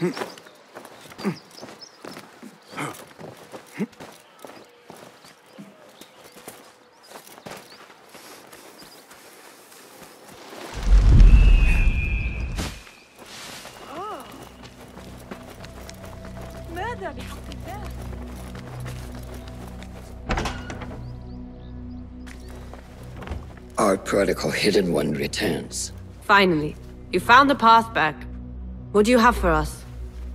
Our protocol Hidden One returns. Finally, you found the path back. What do you have for us?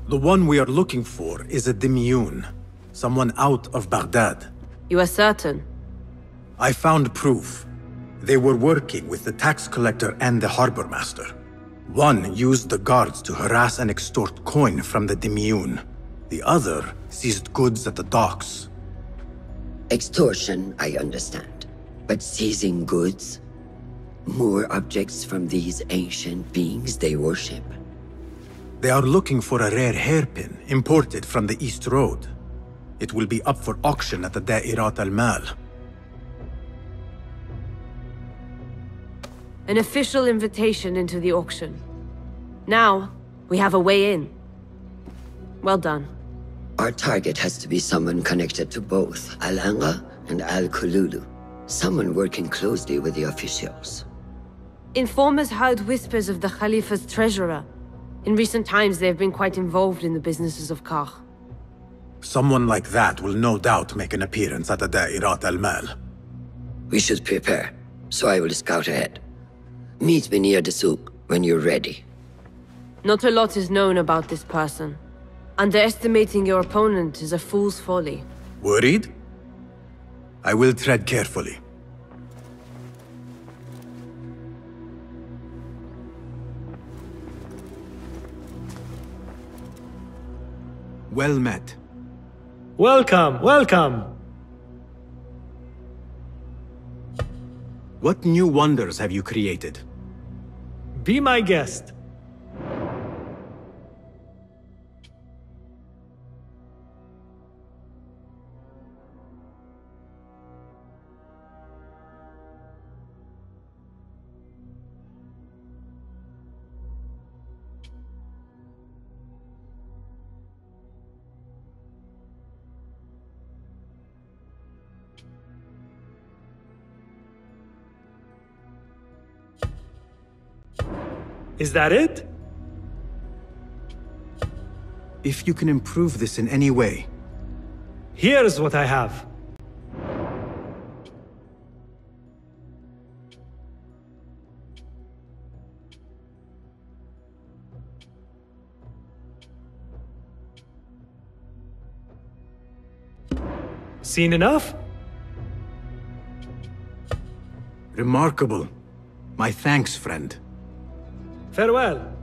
The one we are looking for is a Dimyun, someone out of Baghdad. You are certain? I found proof. They were working with the tax collector and the harbor master. One used the guards to harass and extort coin from the Dimyun. The other seized goods at the docks. Extortion, I understand. But seizing goods? More objects from these ancient beings they worship. They are looking for a rare hairpin imported from the East Road. It will be up for auction at the Da'irat al-Mal. An official invitation into the auction. Now, we have a way in. Well done. Our target has to be someone connected to both Al-Anga and Al-Kululu. Someone working closely with the officials. Informers heard whispers of the Khalifa's treasurer. In recent times, they have been quite involved in the businesses of Karkh. Someone like that will no doubt make an appearance at the Da'irat al-Mal. We should prepare, so I will scout ahead. Meet me near the souk when you're ready. Not a lot is known about this person. Underestimating your opponent is a fool's folly. Worried? I will tread carefully. Well met. Welcome, welcome! What new wonders have you created? Be my guest. Is that it? If you can improve this in any way, Here's what I have. Seen enough? remarkable. My thanks, friend. Farewell.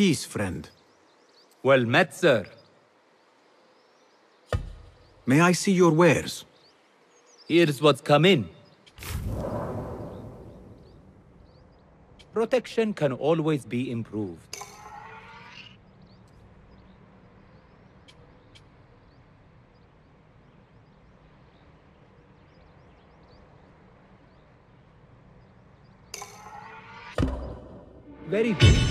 peace, friend. Well met, sir. May I see your wares? Here's what's come in. Protection can always be improved. Very good.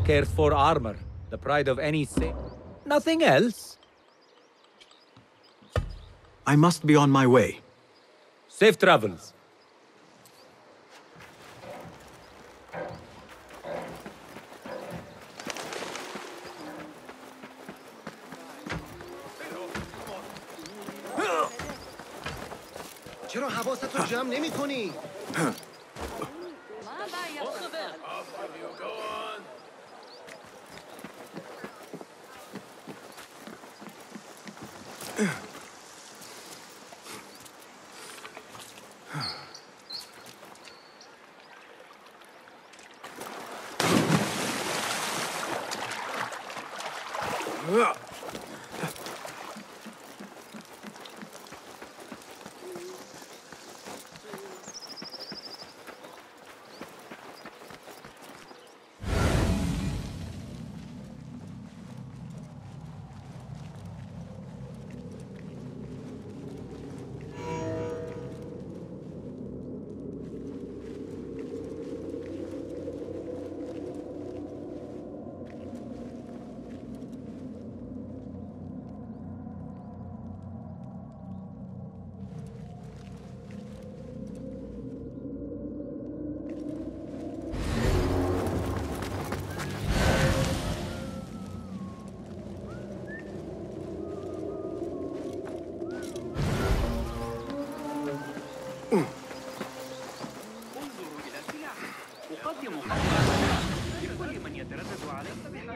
Well cared for armor, the pride of any sa- Nothing else? I must be on my way. Safe travels. چرا حواست رو جمع نمی کنی؟ Yeah.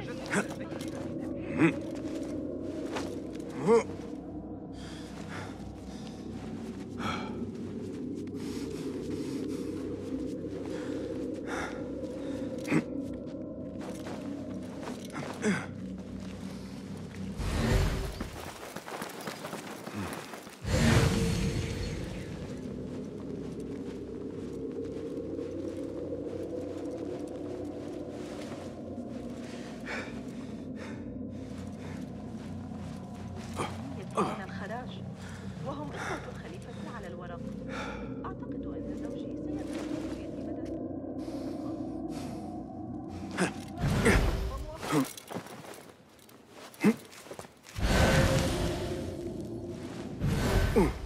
Sergeant. I'll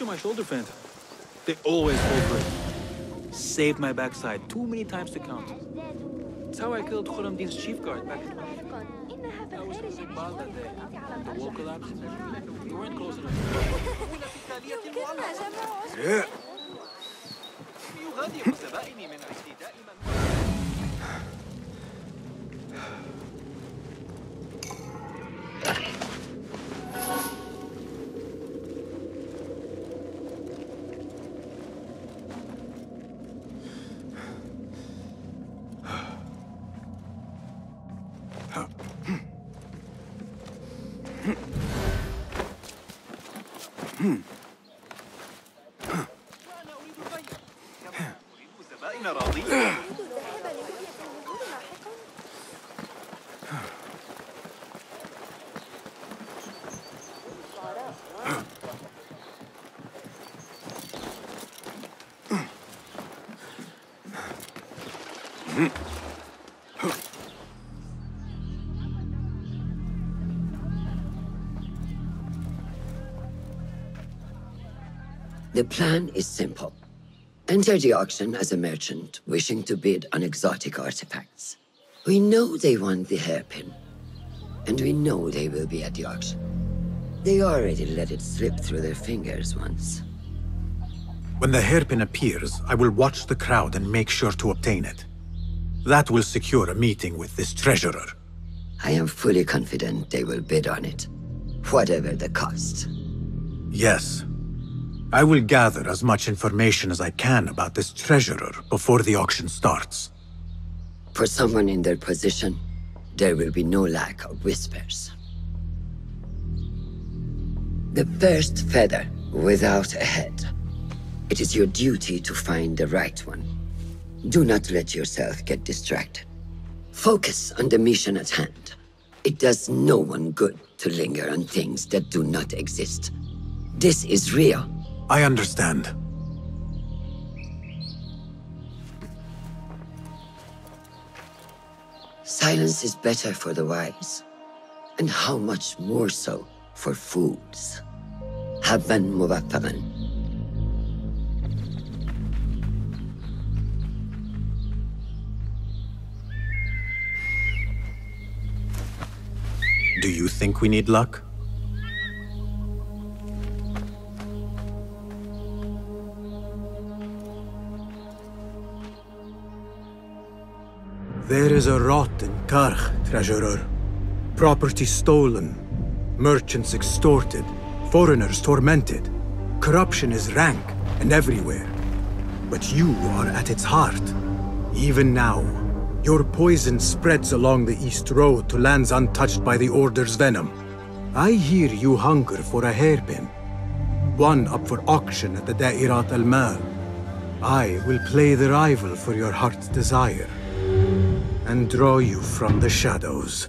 you my shoulder friend. They always fall for it. Saved my backside too many times to count. It's how I killed Khurramdin's chief guard back in 20. I was in Bal that day. The wall collapsed. We weren't close enough. yeah. The plan is simple. Enter the auction as a merchant wishing to bid on exotic artifacts. We know they want the hairpin, and we know they will be at the auction. They already let it slip through their fingers once. When the hairpin appears, I will watch the crowd and make sure to obtain it. That will secure a meeting with this treasurer. I am fully confident they will bid on it, whatever the cost. Yes. I will gather as much information as I can about this treasurer before the auction starts. For someone in their position, there will be no lack of whispers. The first feather without a head. It is your duty to find the right one. Do not let yourself get distracted. Focus on the mission at hand. It does no one good to linger on things that do not exist. This is real. I understand. Silence is better for the wise, and how much more so for fools. Haven Muvapavan. Do you think we need luck? There is a rot in Karkh, treasurer. Property stolen, merchants extorted, foreigners tormented. Corruption is rank and everywhere. But you are at its heart. Even now, your poison spreads along the East Road to lands untouched by the Order's venom. I hear you hunger for a hairpin. One up for auction at the Da'irat al-Mal. I will play the rival for your heart's desire and draw you from the shadows.